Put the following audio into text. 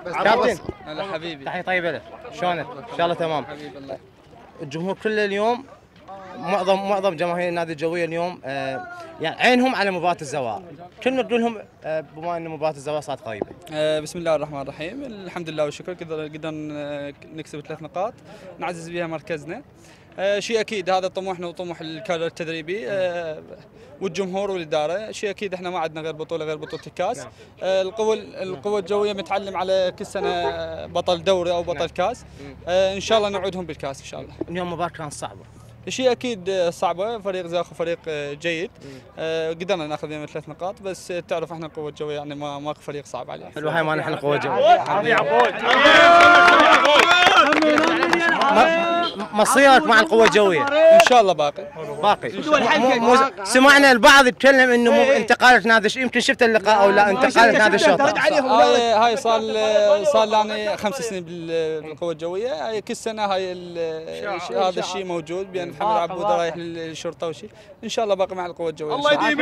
كابتن. هلا حبيبي. تحية طيبة لك. شلونك؟ إن شاء الله تمام. حبيبي الله. الجمهور كله اليوم معظم معظم جماهير النادي الجوية اليوم آه يعني عينهم على مباراة الزواء. كلمة تقول لهم آه بما إن مباراة الزواء صارت قريبة آه بسم الله الرحمن الرحيم. الحمد لله والشكر. قدر قدرنا نكسب ثلاث نقاط. نعزز بها مركزنا. شيء أكيد. هذا طموحنا وطموح الكادر التدريبي. آه والجمهور والإدارة. شيء أكيد إحنا ما عندنا غير بطولة غير بطولة الكاس. آه القوة القوة الجوية متعلم على كل سنة بطل دوري أو بطل كاس. آه إن شاء الله نعودهم بالكاس إن شاء الله. اليوم مباراة كانت صعبة. شيء أكيد صعبة. فريق زاخو فريق جيد. آه، قدرنا ناخذ من ثلاث نقاط بس تعرف إحنا القوة الجوية يعني ما ماكو فريق صعب عليه حلو هاي ما نحن قوة جوية. م- مصيرك مع القوة الجوية. إن شاء الله باقي. باقي. مو- سمعنا البعض يتكلم إنه مو انتقالة نادي الش- يمكن شفت اللقاء أو لا انتقالة نادي الشرطة هاي هاي صار صار لي خمس سنين بال- بالقوة الجوية. هاي كل سنة هاي ال- هذا الشيء موجود. بين محمد عبود رايح للشرطة وشيء إن شاء الله باقي مع القوة الجوية. الله يديم